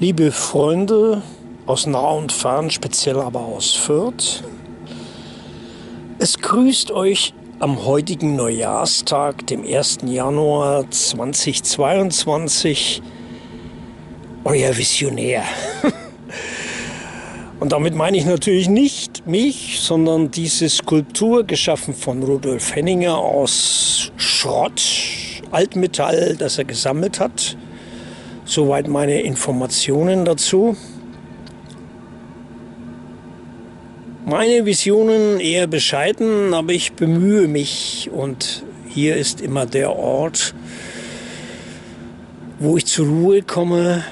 Liebe Freunde aus nah und fern, speziell aber aus Fürth, es grüßt euch am heutigen Neujahrstag, dem 1. Januar 2022, euer Visionär. Und damit meine ich natürlich nicht mich, sondern diese Skulptur, geschaffen von Rudolf Henninger aus Schrott, Altmetall, das er gesammelt hat. Soweit meine Informationen dazu. Meine Visionen eher bescheiden, aber ich bemühe mich und hier ist immer der Ort, wo ich zur Ruhe komme,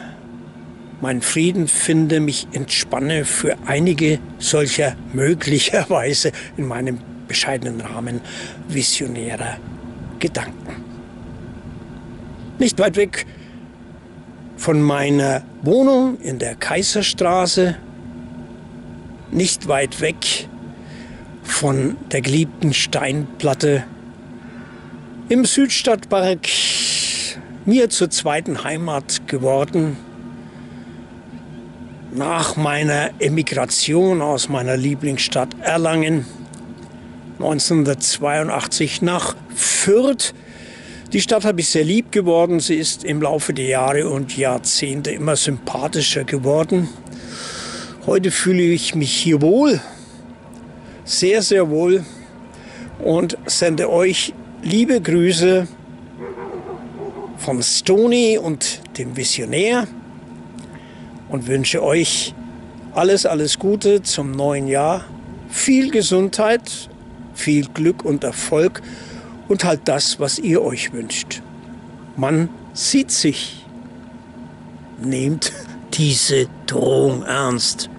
meinen Frieden finde, mich entspanne für einige solcher möglicherweise in meinem bescheidenen Rahmen visionärer Gedanken. Nicht weit weg von meiner Wohnung in der Kaiserstraße, nicht weit weg von der geliebten Steinplatte im Südstadtpark, mir zur zweiten Heimat geworden, nach meiner Emigration aus meiner Lieblingsstadt Erlangen 1982 nach Fürth. Die Stadt habe ich sehr lieb geworden. Sie ist im Laufe der Jahre und Jahrzehnte immer sympathischer geworden. Heute fühle ich mich hier wohl, sehr, sehr wohl und sende euch liebe Grüße von Stony und dem Visionär und wünsche euch alles, alles Gute zum neuen Jahr. Viel Gesundheit, viel Glück und Erfolg und halt das, was ihr euch wünscht. Man sieht sich. Nehmt diese Drohung ernst.